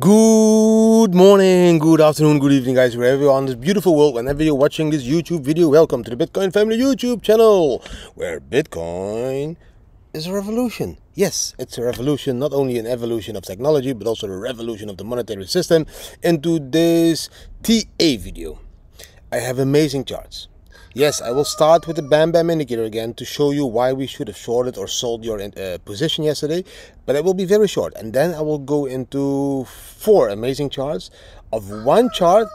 Good morning, good afternoon, good evening, guys, wherever you're on this beautiful world, whenever you're watching this YouTube video, welcome to the Bitcoin Family YouTube channel, where Bitcoin is a revolution. Yes, it's a revolution, not only an evolution of technology, but also a revolution of the monetary system. In today's TA video, I have amazing charts. Yes, I will start with the BAM BAM indicator again to show you why we should have shorted or sold your uh, position yesterday, but it will be very short. And then I will go into four amazing charts of one chart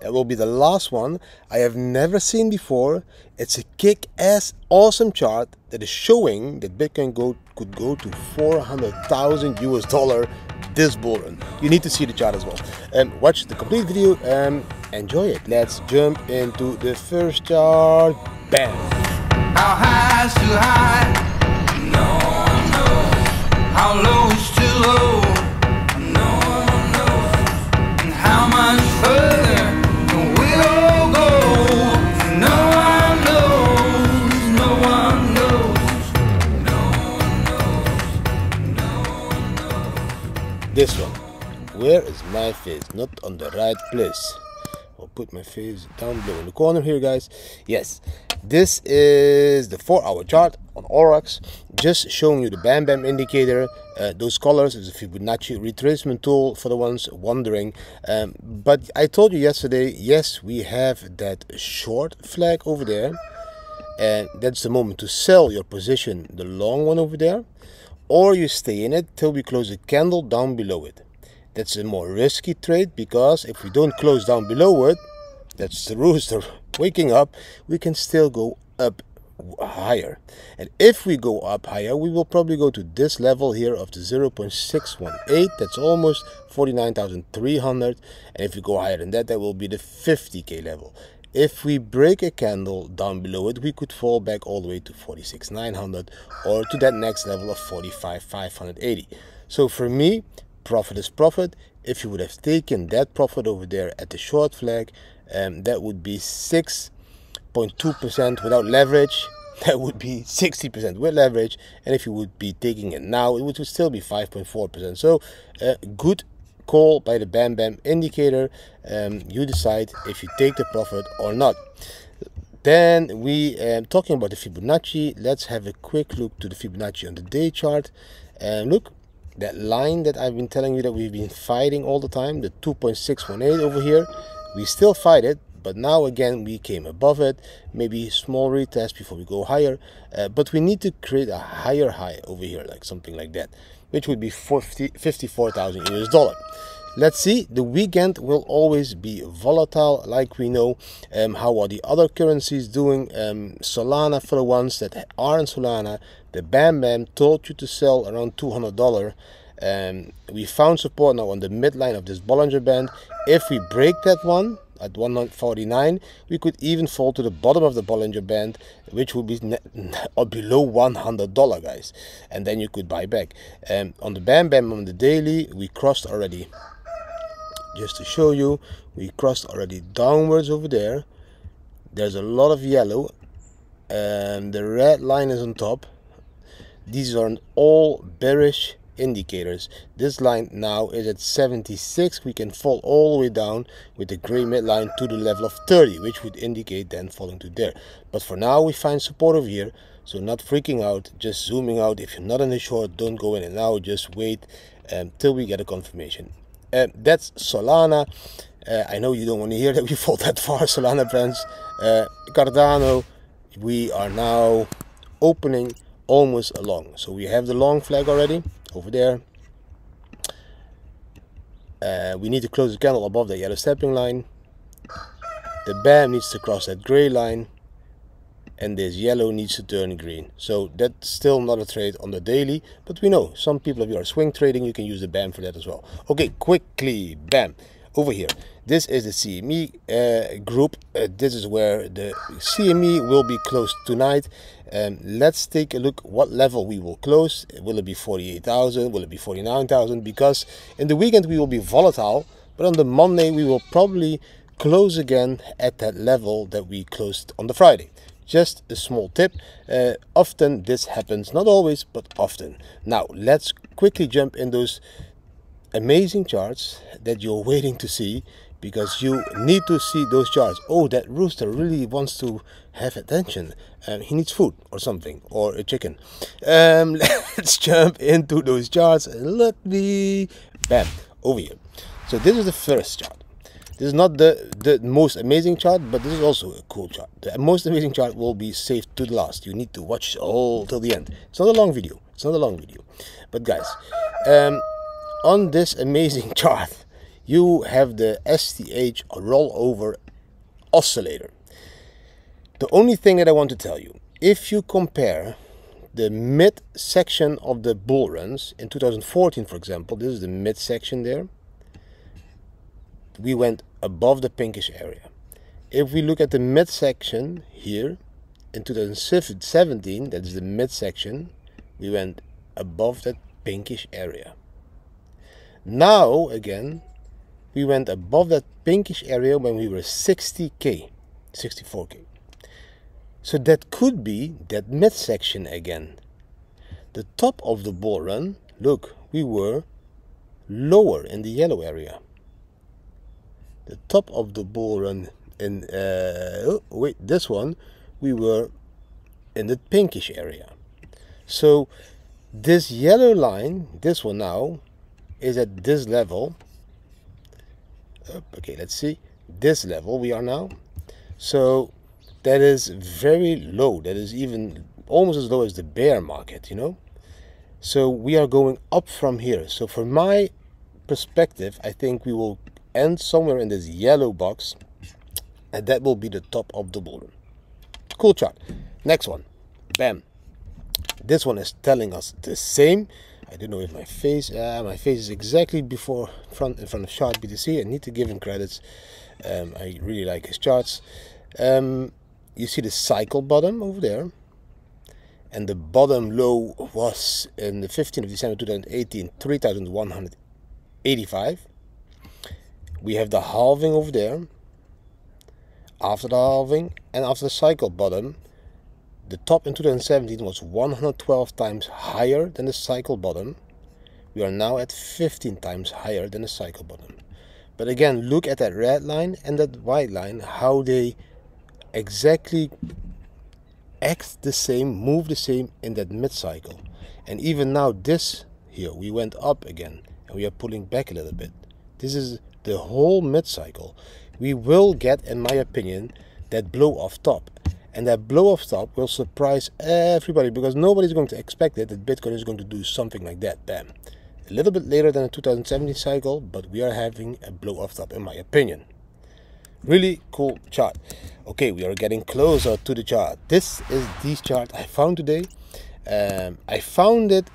that will be the last one I have never seen before. It's a kick-ass awesome chart that is showing that Bitcoin go, could go to 400,000 US dollar this bull run. You need to see the chart as well. And um, watch the complete video um, enjoy it. Let's jump into the first chart. Bam! How high is too high? No one knows. How low is too low? No one knows. And how much further will go? No one knows. No one knows. No one knows. No one knows. This one. Where is my face? Not on the right place. Put my face down below in the corner here guys. Yes this is the four hour chart on Aurochs just showing you the BAM BAM indicator. Uh, those colors is a Fibonacci retracement tool for the ones wondering. Um, but I told you yesterday yes we have that short flag over there and that's the moment to sell your position the long one over there or you stay in it till we close a candle down below it that's a more risky trade because if we don't close down below it, that's the rooster waking up, we can still go up higher. And if we go up higher, we will probably go to this level here of the 0.618. That's almost 49,300. And if we go higher than that, that will be the 50k level. If we break a candle down below it, we could fall back all the way to 46,900 or to that next level of 45,580. So for me, profit is profit. If you would have taken that profit over there at the short flag, um, that would be 6.2% without leverage. That would be 60% with leverage. And if you would be taking it now, it would still be 5.4%. So, uh, good call by the BAM BAM indicator. Um, you decide if you take the profit or not. Then we um, talking about the Fibonacci. Let's have a quick look to the Fibonacci on the day chart. And look, that line that I've been telling you that we've been fighting all the time, the 2.618 over here, we still fight it, but now again we came above it, maybe small retest before we go higher, uh, but we need to create a higher high over here, like something like that, which would be 50, 54,000 US dollar. Let's see, the weekend will always be volatile, like we know. Um, how are the other currencies doing? Um, Solana, for the ones that are in Solana, the Bam Bam told you to sell around $200. Um, we found support now on the midline of this Bollinger Band. If we break that one, at 149 we could even fall to the bottom of the Bollinger Band which would be or below $100 guys and then you could buy back um, on the Bam Bam on the daily we crossed already just to show you we crossed already downwards over there. There's a lot of yellow and the red line is on top. These are all bearish indicators. This line now is at 76 we can fall all the way down with the gray midline to the level of 30 which would indicate then falling to there. But for now we find support over here. So not freaking out just zooming out. If you're not in the short don't go in. And now just wait until um, we get a confirmation uh, that's Solana. Uh, I know you don't want to hear that we fall that far, Solana friends. Uh, Cardano, we are now opening almost along. So we have the long flag already over there. Uh, we need to close the candle above the yellow stepping line. The BAM needs to cross that gray line and this yellow needs to turn green. So that's still not a trade on the daily, but we know some people, if you are swing trading, you can use the BAM for that as well. Okay, quickly, BAM, over here. This is the CME uh, group. Uh, this is where the CME will be closed tonight. Um, let's take a look what level we will close. Will it be 48,000? Will it be 49,000? Because in the weekend we will be volatile, but on the Monday we will probably close again at that level that we closed on the Friday. Just a small tip. Uh, often this happens, not always, but often. Now let's quickly jump in those amazing charts that you're waiting to see because you need to see those charts. Oh, that rooster really wants to have attention. Um, he needs food or something, or a chicken. Um, let's jump into those charts and let me, bam, over here. So this is the first chart. This is not the, the most amazing chart, but this is also a cool chart. The most amazing chart will be saved to the last. You need to watch all till the end. It's not a long video. It's not a long video. But guys, um, on this amazing chart, you have the STH rollover oscillator. The only thing that I want to tell you, if you compare the mid section of the bull runs in 2014, for example, this is the mid section there, we went above the pinkish area. If we look at the mid section here in 2017, that is the mid section, we went above that pinkish area. Now, again, we went above that pinkish area when we were 60k, 64k. So that could be that midsection again. The top of the bull run, look, we were lower in the yellow area. The top of the bull run in, uh, oh, wait, this one, we were in the pinkish area. So this yellow line, this one now, is at this level. Okay let's see. This level we are now. So that is very low. That is even almost as low as the bear market you know? So we are going up from here. So from my perspective i think we will end somewhere in this yellow box and that will be the top of the bull cool chart next one bam this one is telling us the same I don't know if my face, uh, my face is exactly before front in front of Chart BTC. I need to give him credits. Um, I really like his charts. Um, you see the cycle bottom over there, and the bottom low was in the 15th of December 2018, 3,185. We have the halving over there. After the halving and after the cycle bottom, the top in 2017 was 112 times higher than the cycle bottom. We are now at 15 times higher than the cycle bottom. But again, look at that red line and that white line, how they exactly act the same, move the same in that mid-cycle. And even now this here, we went up again and we are pulling back a little bit. This is the whole mid-cycle. We will get, in my opinion, that blow off top and that blow off top will surprise everybody because nobody's going to expect it that Bitcoin is going to do something like that. Bam. A little bit later than the 2017 cycle, but we are having a blow off top in my opinion. Really cool chart. Okay, we are getting closer to the chart. This is the chart I found today. Um, I found it,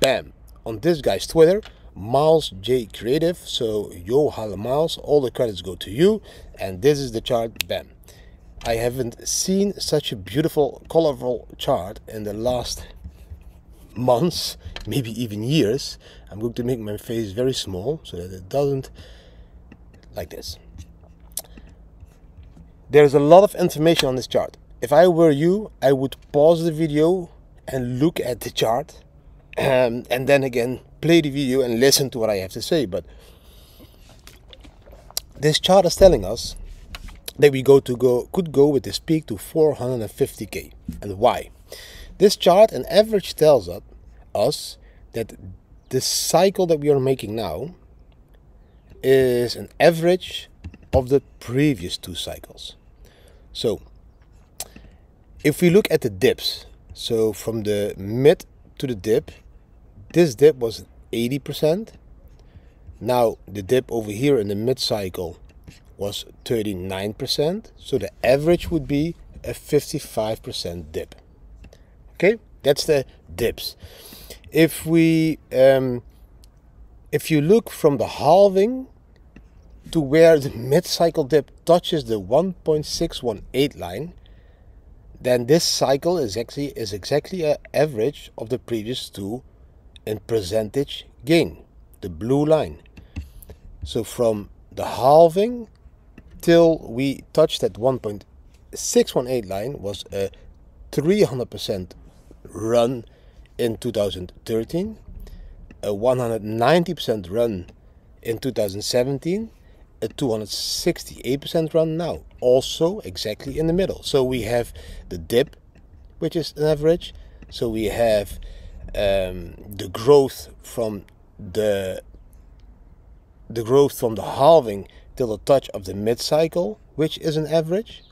bam, on this guy's Twitter. Miles J Creative. So, yo, hello, Miles. All the credits go to you. And this is the chart, bam. I haven't seen such a beautiful, colorful chart in the last months, maybe even years. I'm going to make my face very small so that it doesn't like this. There's a lot of information on this chart. If I were you, I would pause the video and look at the chart um, and then again play the video and listen to what I have to say. But this chart is telling us that we go to go could go with this peak to 450k. And why? This chart an average tells us that the cycle that we are making now is an average of the previous two cycles. So if we look at the dips, so from the mid to the dip, this dip was 80%. Now the dip over here in the mid cycle was 39%. So the average would be a 55% dip. Okay, that's the dips. If we, um, if you look from the halving to where the mid-cycle dip touches the 1.618 line, then this cycle is actually is exactly an average of the previous two in percentage gain, the blue line. So from the halving till we touched that 1.618 line was a 300% run in 2013 a 190% run in 2017, a 268% run now, also exactly in the middle. So we have the dip, which is an average. So we have um, the growth from the the growth from the halving till the touch of the mid cycle, which is an average.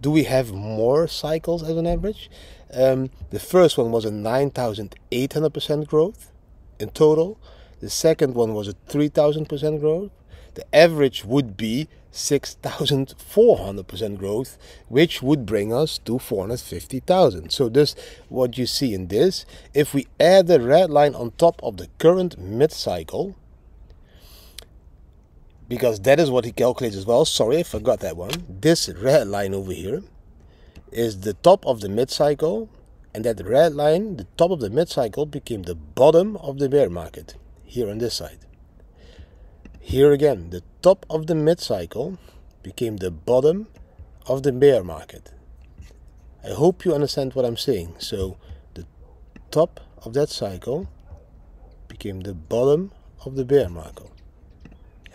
Do we have more cycles as an average? Um, the first one was a 9,800% growth in total. The second one was a 3,000% growth. The average would be 6,400% growth, which would bring us to 450,000. So this, what you see in this, if we add the red line on top of the current mid-cycle, because that is what he calculates as well. Sorry, I forgot that one. This red line over here is the top of the mid-cycle, and that red line, the top of the mid-cycle, became the bottom of the bear market here on this side. Here again, the top of the mid-cycle became the bottom of the bear market. I hope you understand what I'm saying. So the top of that cycle became the bottom of the bear market.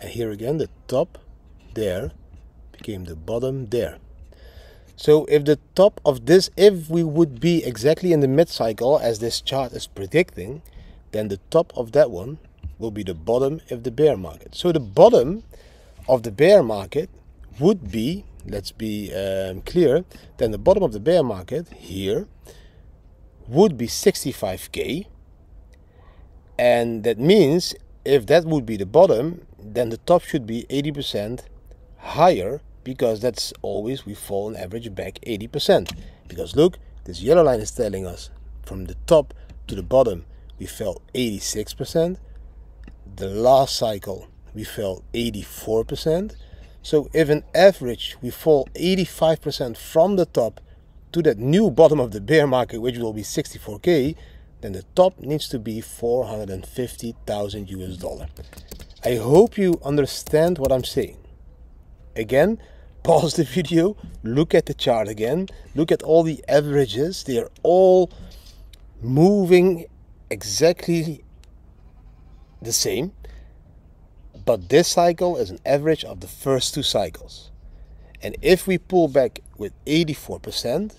And here again, the top there became the bottom there. So if the top of this, if we would be exactly in the mid-cycle as this chart is predicting, then the top of that one will be the bottom of the bear market. So the bottom of the bear market would be, let's be um, clear, then the bottom of the bear market here would be 65k. And that means if that would be the bottom, then the top should be 80% higher because that's always we fall on average back 80%. Because look, this yellow line is telling us from the top to the bottom we fell 86% the last cycle we fell 84%. So if an average we fall 85% from the top to that new bottom of the bear market, which will be 64k, then the top needs to be 450,000 US dollar. I hope you understand what I'm saying. Again, pause the video, look at the chart again, look at all the averages. They are all moving exactly the same, but this cycle is an average of the first two cycles. And if we pull back with 84%,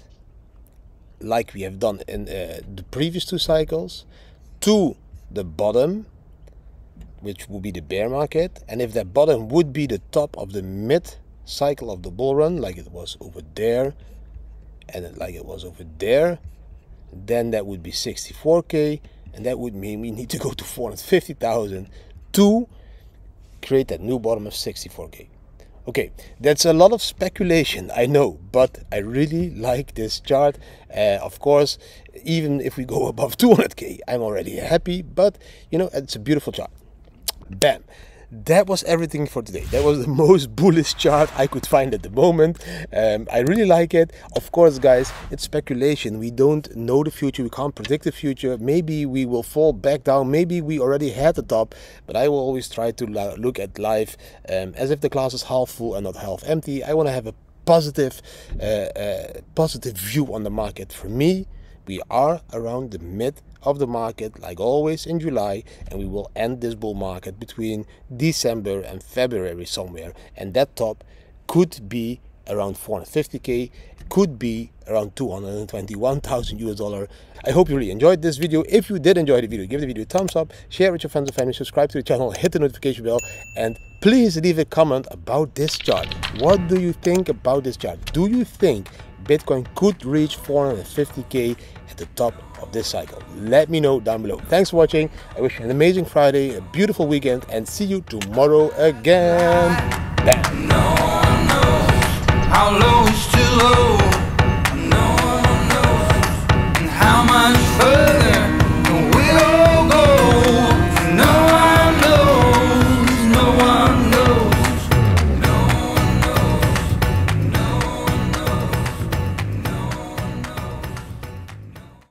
like we have done in uh, the previous two cycles, to the bottom, which will be the bear market, and if that bottom would be the top of the mid cycle of the bull run, like it was over there, and like it was over there, then that would be 64k and that would mean we need to go to 450,000 to create that new bottom of 64k. Okay, that's a lot of speculation, I know, but I really like this chart. Uh, of course, even if we go above 200k, I'm already happy, but you know, it's a beautiful chart. Bam that was everything for today. That was the most bullish chart I could find at the moment. Um, I really like it. Of course, guys, it's speculation. We don't know the future. We can't predict the future. Maybe we will fall back down. Maybe we already had the top. But I will always try to look at life um, as if the glass is half full and not half empty. I want to have a positive, uh, uh, positive view on the market. For me, we are around the mid of the market like always in July and we will end this bull market between December and February somewhere and that top could be around 450k could be around 221,000 US dollar. I hope you really enjoyed this video. If you did enjoy the video, give the video a thumbs up, share with your friends and family, subscribe to the channel, hit the notification bell, and please leave a comment about this chart. What do you think about this chart? Do you think Bitcoin could reach 450k at the top of this cycle. Let me know down below. Thanks for watching. I wish you an amazing Friday, a beautiful weekend, and see you tomorrow again. Bam. No